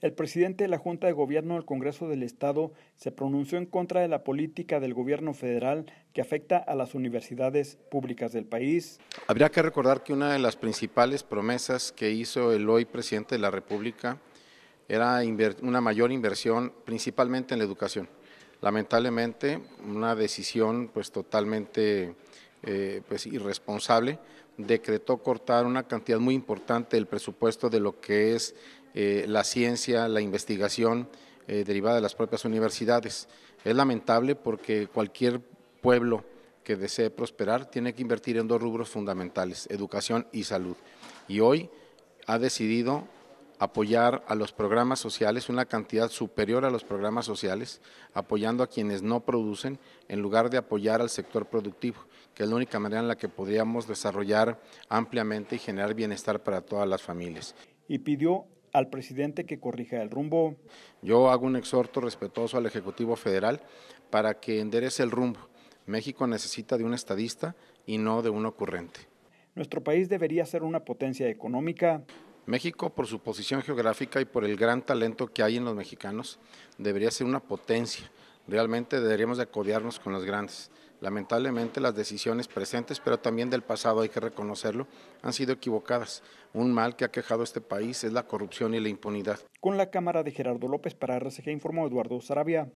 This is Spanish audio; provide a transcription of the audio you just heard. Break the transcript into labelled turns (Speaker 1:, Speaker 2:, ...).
Speaker 1: El presidente de la Junta de Gobierno del Congreso del Estado se pronunció en contra de la política del gobierno federal que afecta a las universidades públicas del país.
Speaker 2: Habría que recordar que una de las principales promesas que hizo el hoy presidente de la República era una mayor inversión principalmente en la educación. Lamentablemente, una decisión pues totalmente eh, pues, irresponsable decretó cortar una cantidad muy importante del presupuesto de lo que es eh, la ciencia, la investigación eh, derivada de las propias universidades. Es lamentable porque cualquier pueblo que desee prosperar tiene que invertir en dos rubros fundamentales, educación y salud. Y hoy ha decidido apoyar a los programas sociales, una cantidad superior a los programas sociales, apoyando a quienes no producen, en lugar de apoyar al sector productivo, que es la única manera en la que podríamos desarrollar ampliamente y generar bienestar para todas las familias.
Speaker 1: Y pidió al presidente que corrija el rumbo.
Speaker 2: Yo hago un exhorto respetuoso al Ejecutivo Federal para que enderece el rumbo. México necesita de un estadista y no de un ocurrente.
Speaker 1: Nuestro país debería ser una potencia económica.
Speaker 2: México, por su posición geográfica y por el gran talento que hay en los mexicanos, debería ser una potencia. Realmente deberíamos de con los grandes. Lamentablemente las decisiones presentes, pero también del pasado, hay que reconocerlo, han sido equivocadas. Un mal que ha quejado este país es la corrupción y la impunidad.
Speaker 1: Con la cámara de Gerardo López para RCG informó Eduardo Sarabia.